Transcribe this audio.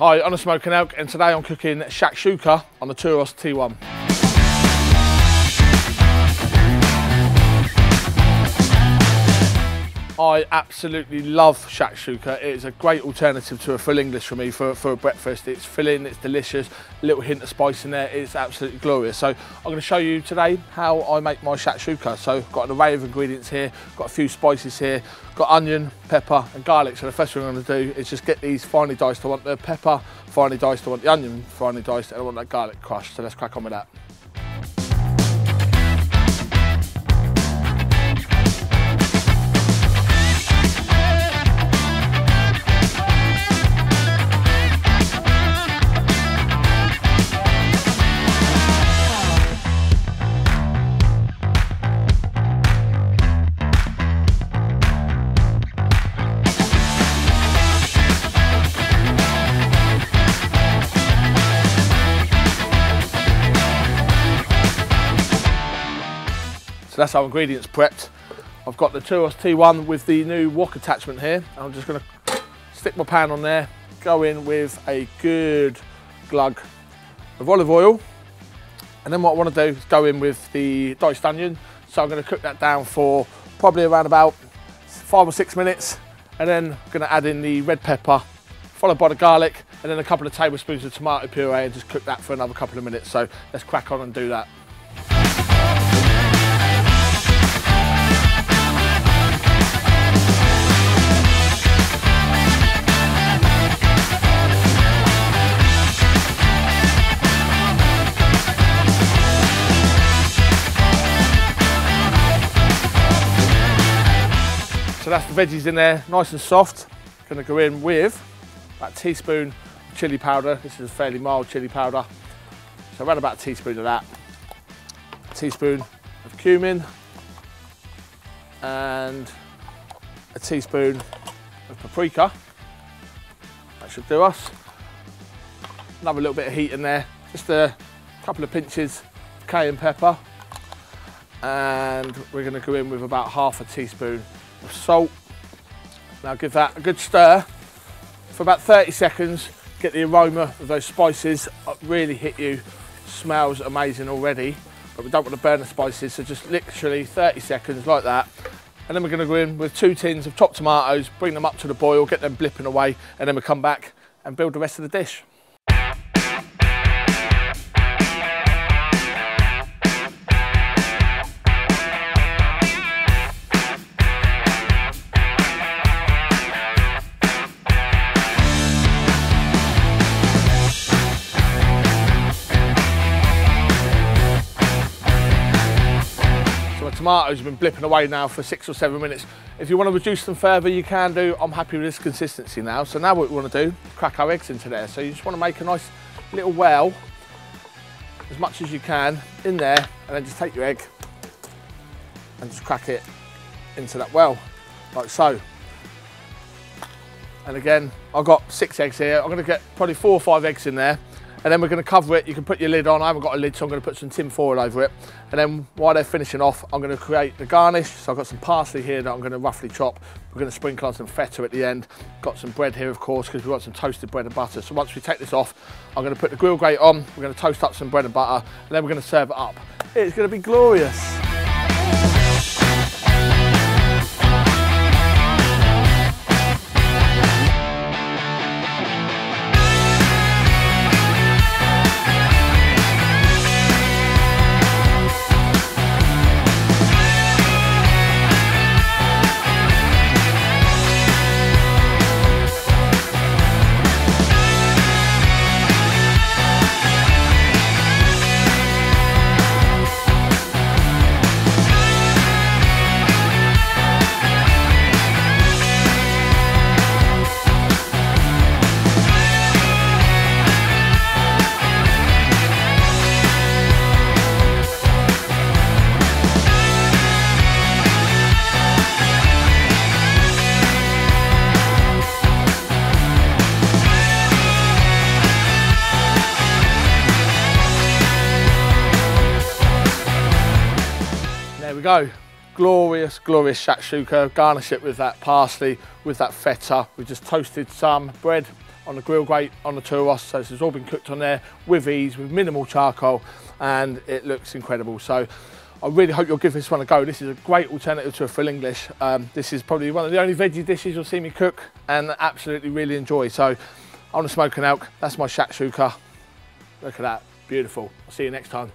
Hi, I'm a Smoking Elk and today I'm cooking shakshuka on the Thuros T1. I absolutely love shakshuka. It is a great alternative to a full English for me for, for a breakfast. It's filling, it's delicious, a little hint of spice in there. It's absolutely glorious. So I'm going to show you today how I make my shakshuka. So got an array of ingredients here, got a few spices here, got onion, pepper and garlic. So the first thing I'm going to do is just get these finely diced. I want the pepper finely diced, I want the onion finely diced and I want that garlic crushed. So let's crack on with that. That's our ingredients prepped. I've got the Thuros T1 with the new wok attachment here. I'm just gonna stick my pan on there, go in with a good glug of olive oil. And then what I wanna do is go in with the diced onion. So I'm gonna cook that down for probably around about five or six minutes. And then I'm gonna add in the red pepper, followed by the garlic, and then a couple of tablespoons of tomato puree and just cook that for another couple of minutes. So let's crack on and do that. So that's the veggies in there, nice and soft. Gonna go in with that teaspoon of chili powder. This is a fairly mild chili powder. So around about a teaspoon of that. A teaspoon of cumin and a teaspoon of paprika. That should do us. Another little bit of heat in there. Just a couple of pinches of cayenne pepper. And we're gonna go in with about half a teaspoon of salt. Now give that a good stir for about 30 seconds, get the aroma of those spices really hit you. Smells amazing already, but we don't want to burn the spices, so just literally 30 seconds like that. And then we're gonna go in with two tins of chopped tomatoes, bring them up to the boil, get them blipping away, and then we come back and build the rest of the dish. Tomatoes have been blipping away now for six or seven minutes. If you want to reduce them further, you can do. I'm happy with this consistency now. So now what we want to do, crack our eggs into there. So you just want to make a nice little well, as much as you can, in there, and then just take your egg and just crack it into that well, like so. And again, I've got six eggs here. I'm gonna get probably four or five eggs in there and then we're going to cover it. You can put your lid on. I haven't got a lid, so I'm going to put some tin foil over it. And then while they're finishing off, I'm going to create the garnish. So I've got some parsley here that I'm going to roughly chop. We're going to sprinkle on some feta at the end. Got some bread here, of course, because we want some toasted bread and butter. So once we take this off, I'm going to put the grill grate on. We're going to toast up some bread and butter, and then we're going to serve it up. It's going to be glorious. We go. Glorious, glorious shakshuka. Garnish it with that parsley, with that feta. We just toasted some bread on the grill grate on the Thuros. So this has all been cooked on there with ease, with minimal charcoal, and it looks incredible. So I really hope you'll give this one a go. This is a great alternative to a full English. Um, this is probably one of the only veggie dishes you'll see me cook and absolutely really enjoy. So on a smoking elk, that's my shakshuka. Look at that, beautiful. I'll see you next time.